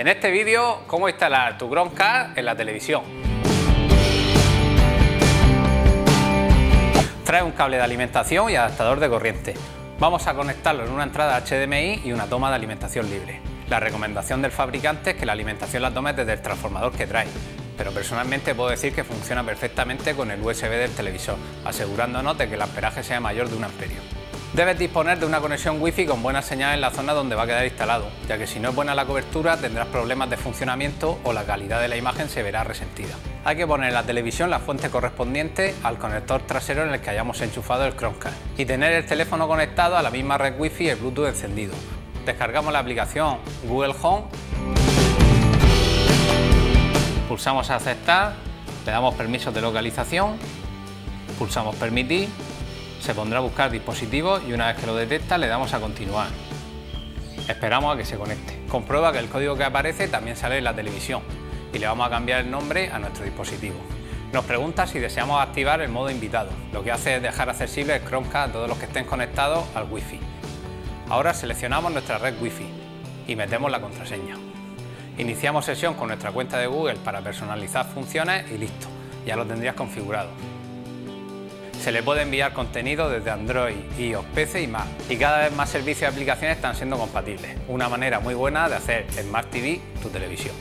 En este vídeo, cómo instalar tu Chromecast en la televisión. Trae un cable de alimentación y adaptador de corriente. Vamos a conectarlo en una entrada HDMI y una toma de alimentación libre. La recomendación del fabricante es que la alimentación la tomes desde el transformador que trae, pero personalmente puedo decir que funciona perfectamente con el USB del televisor, asegurándonos de que el amperaje sea mayor de un amperio. Debes disponer de una conexión Wi-Fi con buena señal en la zona donde va a quedar instalado, ya que si no es buena la cobertura tendrás problemas de funcionamiento o la calidad de la imagen se verá resentida. Hay que poner en la televisión la fuente correspondiente al conector trasero en el que hayamos enchufado el Chromecast y tener el teléfono conectado a la misma red Wi-Fi y el Bluetooth encendido. Descargamos la aplicación Google Home, pulsamos aceptar, le damos permisos de localización, pulsamos permitir se pondrá a buscar dispositivos y una vez que lo detecta le damos a continuar. Esperamos a que se conecte. Comprueba que el código que aparece también sale en la televisión y le vamos a cambiar el nombre a nuestro dispositivo. Nos pregunta si deseamos activar el modo invitado, lo que hace es dejar accesible el Chromecast a todos los que estén conectados al Wi-Fi. Ahora seleccionamos nuestra red Wi-Fi y metemos la contraseña. Iniciamos sesión con nuestra cuenta de Google para personalizar funciones y listo, ya lo tendrías configurado. Se le puede enviar contenido desde Android, iOS, PC y Mac. Y cada vez más servicios y aplicaciones están siendo compatibles. Una manera muy buena de hacer Smart TV tu televisión.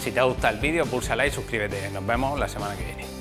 Si te gusta el vídeo, pulsa like y suscríbete. Nos vemos la semana que viene.